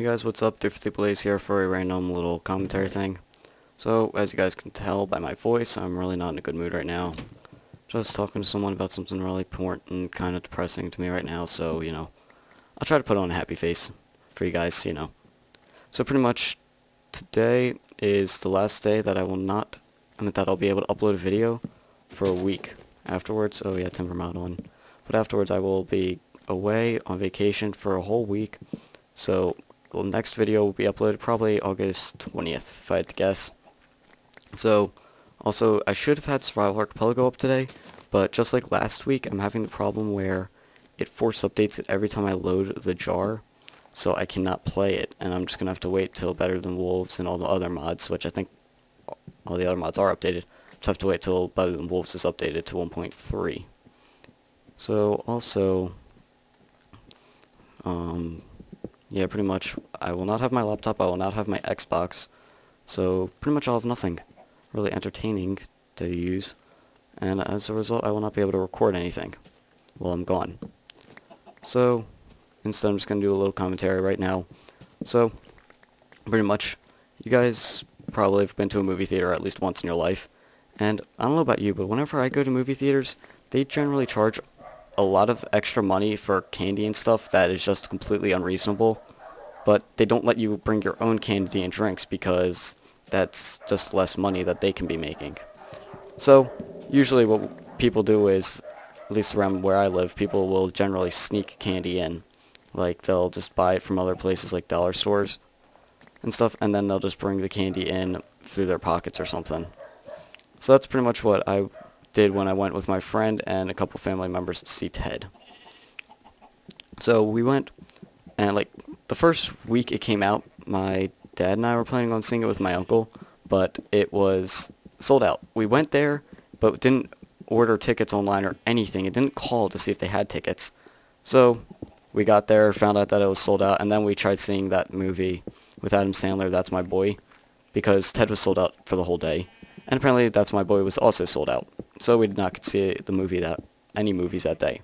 Hey guys, what's up? Differently Blaze here for a random little commentary thing. So, as you guys can tell by my voice, I'm really not in a good mood right now. Just talking to someone about something really important, and kind of depressing to me right now, so, you know, I'll try to put on a happy face for you guys, you know. So pretty much, today is the last day that I will not, I mean, that I'll be able to upload a video for a week. Afterwards, oh yeah, Timber Mountain. But afterwards, I will be away on vacation for a whole week, so the next video will be uploaded probably August 20th, if I had to guess. So, also, I should have had Survival Archipelago up today, but just like last week, I'm having the problem where it force updates it every time I load the jar, so I cannot play it, and I'm just going to have to wait till Better Than Wolves and all the other mods, which I think all the other mods are updated, just have to wait till Better Than Wolves is updated to 1.3. So, also, um, yeah, pretty much. I will not have my laptop. I will not have my Xbox. So pretty much I'll have nothing really entertaining to use. And as a result, I will not be able to record anything while I'm gone. So instead, I'm just going to do a little commentary right now. So pretty much, you guys probably have been to a movie theater at least once in your life. And I don't know about you, but whenever I go to movie theaters, they generally charge a lot of extra money for candy and stuff that is just completely unreasonable. But they don't let you bring your own candy and drinks because that's just less money that they can be making. So, usually what people do is, at least around where I live, people will generally sneak candy in. Like, they'll just buy it from other places like dollar stores and stuff, and then they'll just bring the candy in through their pockets or something. So that's pretty much what I did when I went with my friend and a couple family members to see Ted. So we went, and like the first week it came out, my dad and I were planning on seeing it with my uncle, but it was sold out. We went there, but didn't order tickets online or anything. It didn't call to see if they had tickets. So we got there, found out that it was sold out, and then we tried seeing that movie with Adam Sandler, That's My Boy, because Ted was sold out for the whole day. And apparently That's My Boy was also sold out so we did not see the movie that any movies that day.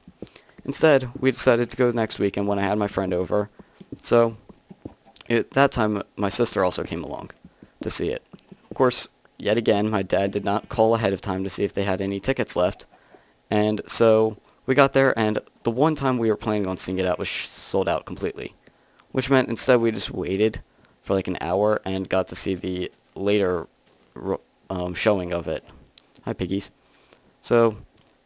Instead, we decided to go next weekend when I had my friend over. So, at that time, my sister also came along to see it. Of course, yet again, my dad did not call ahead of time to see if they had any tickets left. And so, we got there, and the one time we were planning on seeing it out was sold out completely. Which meant instead we just waited for like an hour and got to see the later um, showing of it. Hi, piggies. So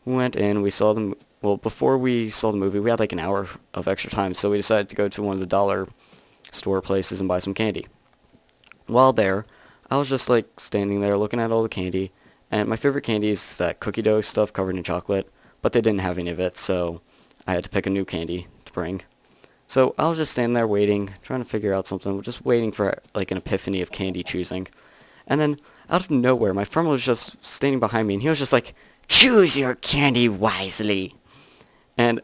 we went in, we saw the, well, before we saw the movie, we had like an hour of extra time, so we decided to go to one of the dollar store places and buy some candy. While there, I was just like standing there looking at all the candy, and my favorite candy is that cookie dough stuff covered in chocolate, but they didn't have any of it, so I had to pick a new candy to bring. So I was just standing there waiting, trying to figure out something, just waiting for like an epiphany of candy choosing. And then out of nowhere, my friend was just standing behind me, and he was just like, Choose your candy wisely. And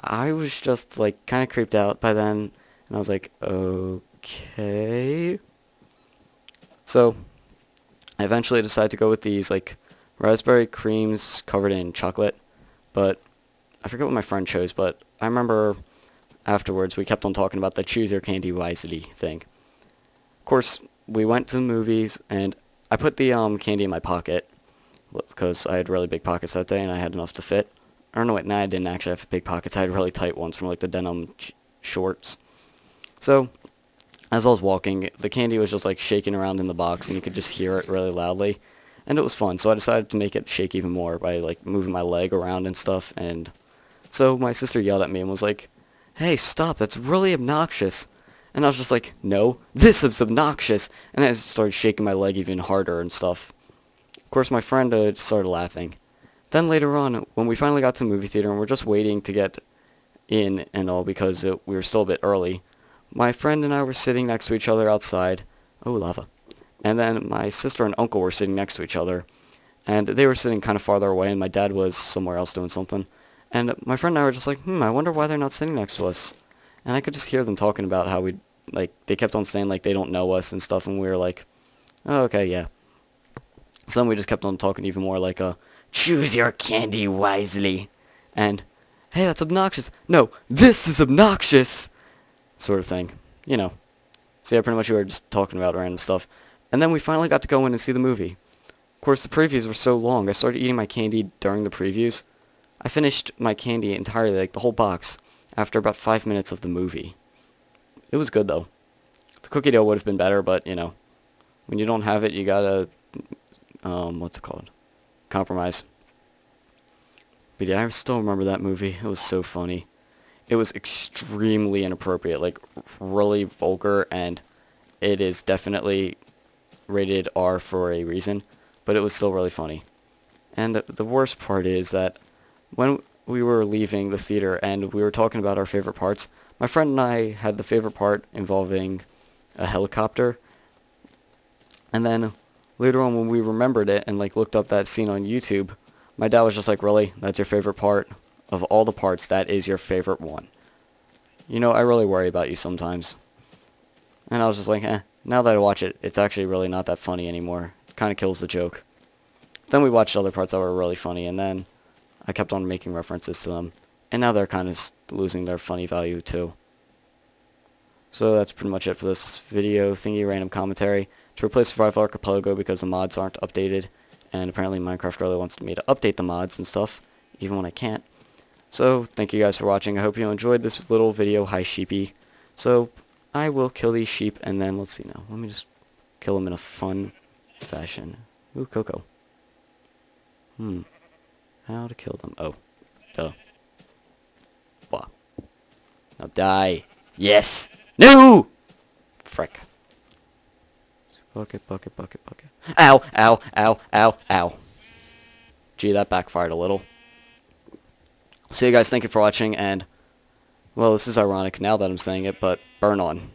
I was just like kind of creeped out by then. And I was like, okay. So I eventually decided to go with these like raspberry creams covered in chocolate. But I forget what my friend chose, but I remember afterwards we kept on talking about the choose your candy wisely thing. Of course, we went to the movies and I put the um, candy in my pocket because I had really big pockets that day and I had enough to fit. I don't know what, nah, I didn't actually have big pockets. I had really tight ones from like the denim shorts. So, as I was walking, the candy was just like shaking around in the box and you could just hear it really loudly. And it was fun, so I decided to make it shake even more by like moving my leg around and stuff. And so my sister yelled at me and was like, hey, stop, that's really obnoxious. And I was just like, no, this is obnoxious. And I started shaking my leg even harder and stuff. Of course, my friend uh, started laughing. Then later on, when we finally got to the movie theater and we're just waiting to get in and all because it, we were still a bit early, my friend and I were sitting next to each other outside. Oh, lava. And then my sister and uncle were sitting next to each other. And they were sitting kind of farther away, and my dad was somewhere else doing something. And my friend and I were just like, hmm, I wonder why they're not sitting next to us. And I could just hear them talking about how we, like, they kept on saying, like, they don't know us and stuff, and we were like, oh, okay, yeah. Some we just kept on talking even more like, uh, choose your candy wisely. And, hey, that's obnoxious. No, this is obnoxious. Sort of thing. You know, So yeah, pretty much we were just talking about random stuff. And then we finally got to go in and see the movie. Of course, the previews were so long. I started eating my candy during the previews. I finished my candy entirely, like the whole box, after about five minutes of the movie. It was good, though. The cookie dough would have been better, but, you know, when you don't have it, you gotta, um, what's it called? Compromise. But yeah, I still remember that movie. It was so funny. It was extremely inappropriate, like really vulgar, and it is definitely rated R for a reason, but it was still really funny. And the worst part is that when we were leaving the theater and we were talking about our favorite parts, my friend and I had the favorite part involving a helicopter. And then later on when we remembered it and like looked up that scene on YouTube, my dad was just like, really? That's your favorite part? Of all the parts, that is your favorite one. You know, I really worry about you sometimes. And I was just like, eh, now that I watch it, it's actually really not that funny anymore. It kind of kills the joke. Then we watched other parts that were really funny, and then I kept on making references to them. And now they're kind of losing their funny value too. So that's pretty much it for this video thingy random commentary. To replace Survival Archipelago because the mods aren't updated, and apparently Minecraft really wants me to update the mods and stuff, even when I can't. So, thank you guys for watching. I hope you enjoyed this little video. Hi, sheepy. So, I will kill these sheep, and then, let's see now. Let me just kill them in a fun fashion. Ooh, Coco. Hmm. How to kill them. Oh. Duh. Blah. Now die. Yes! No! Frick. Bucket, bucket, bucket, bucket. Ow, ow, ow, ow, ow. Gee, that backfired a little. So you guys, thank you for watching, and, well, this is ironic now that I'm saying it, but burn on.